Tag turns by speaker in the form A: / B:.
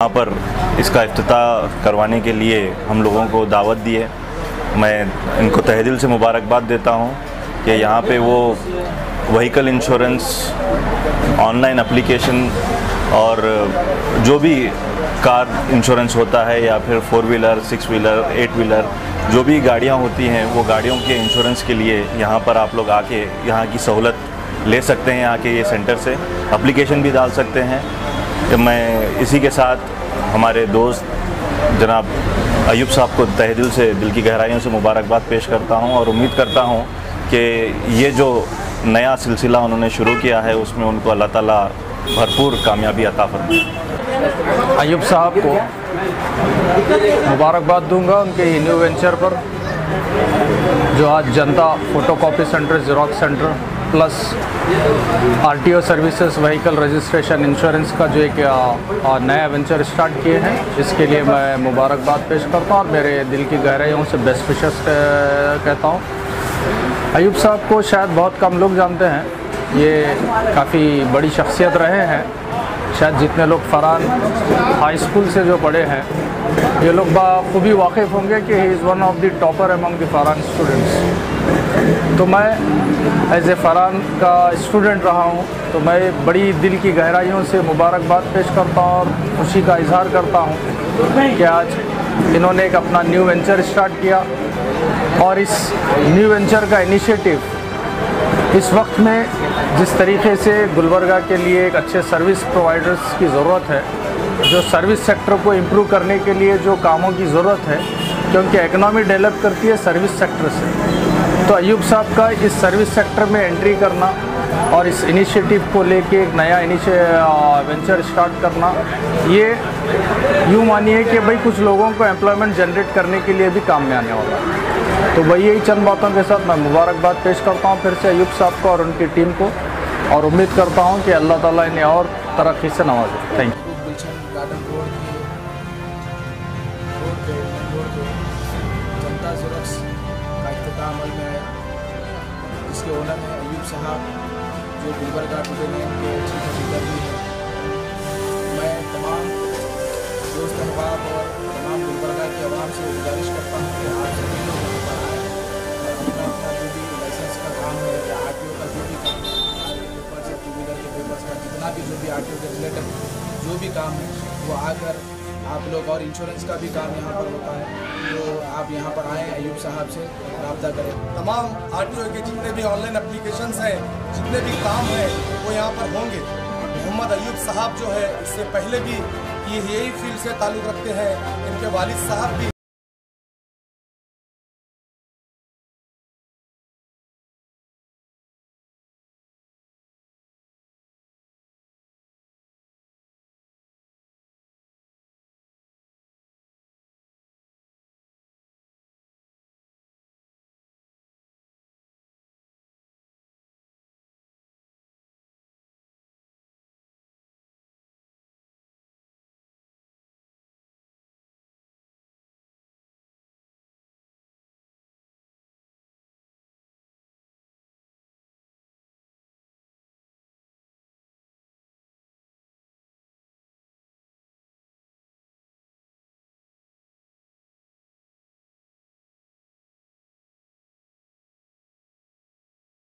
A: यहाँ पर इसका अफ्ताह करवाने के लिए हम लोगों को दावत दी है। मैं इनको तहदिल से मुबारकबाद देता हूँ कि यहाँ पे वो वहीकल इंश्योरेंस ऑनलाइन एप्लीकेशन और जो भी कार इंश्योरेंस होता है या फिर four wheeler six wheeler eight wheeler जो भी गाड़ियाँ होती हैं, वो गाड़ियों के इंश्योरेंस के लिए यहाँ पर आप लोग आके यहाँ की सहूलत ले सकते हैं, यहाँ के ये सेंटर से। अप्लीकेशन भी डाल सकते हैं। मैं इसी के साथ हमारे दोस्त जनाब अयूब साहब को तहे दिल से, दिल की गहराइयों से मुबारकबाद पेश करता हूँ और उम्मीद करता हूँ कि ये जो नया सिलसिला उन्होंने शुरू किया है, उसमें उनको अल्लाह ताला भरपूर कामयाबी अता फरमाए।
B: अयूब साहब को मुबारकबाद दूँगा उनके न्यू वेंचर पर, जो आज Janta photocopy centre xerox centre plus RTO services, vehicle registration, insurance का जो एक नया वेंचर स्टार्ट किए हैं। इसके लिए मैं मुबारकबाद पेश करता हूँ और मेरे दिल की गहराइयों से बेस्ट विशेष कहता हूँ। अयूब साहब को शायद बहुत कम लोग जानते हैं। ये काफ़ी बड़ी शख्सियत रहे हैं। शायद जितने लोग फ़रान हाई स्कूल से जो पढ़े हैं, ये लोग बखूबी वाकिफ़ होंगे कि he is one of the topper among the फ़रान students तो मैं एज ए फ़रान का स्टूडेंट रहा हूँ तो मैं बड़ी दिल की गहराइयों से मुबारकबाद पेश करता हूँ और खुशी का इजहार करता हूँ कि आज इन्होंने एक अपना न्यू वेंचर स्टार्ट किया और इस न्यू वेंचर का इनिशिएटिव इस वक्त में जिस तरीके से गुलबर्गा के लिए एक अच्छे सर्विस प्रोवाइडर्स की ज़रूरत है, जो सर्विस सेक्टर को इम्प्रूव करने के लिए जो कामों की ज़रूरत है, क्योंकि इकनॉमी डेवलप करती है सर्विस सेक्टर से। तो अयूब साहब का इस सर्विस सेक्टर में एंट्री करना और इस इनिशिएटिव को लेके एक नया वेंचर स्टार्ट करना, ये यूँ मानिए कि भाई कुछ लोगों को एम्प्लॉयमेंट जनरेट करने के लिए भी काम में आने वाला है। तो वही यही चंद बातों के साथ मैं मुबारकबाद पेश करता हूँ फिर से अयूब साहब को और उनकी टीम को और उम्मीद करता हूँ कि अल्लाह ताला इन्हें और तरक्की से नवाजे। थैंक यू
C: जनता जुरक्स का अमल में आया जिसके ओनर हैं अयूब साहब, जो गुलबर गुलबर्गा डिवीज़न के चीफ ऑफिसर भी हैं। मैं तमाम दोस्त अहबाब और तमाम गुलबर्गा के अवाम से गुजारिश करता हूँ कि आप सभी लोग यहाँ पर आएँ। और अपना जो भी लाइसेंस का काम है, या आर का जो भी काम है पेपर्स या टू व्हीलर के पेपर्स का जितना भी जो भी आर टी ओ के रिलेटेड जो भी काम है, वो आकर आप लोग और इंश्योरेंस का भी काम यहाँ पर होता है। तो आप यहाँ पर आएँ, अयूब साहब से रबता करें।
D: तमाम आरटीओ के जितने भी ऑनलाइन अप्लीकेशन हैं, जितने भी काम हैं, वो यहाँ पर होंगे। मोहम्मद अयूब साहब जो है, इससे पहले भी ये यही फ़ील्ड से ताल्लुक़ रखते हैं। इनके वालिद साहब भी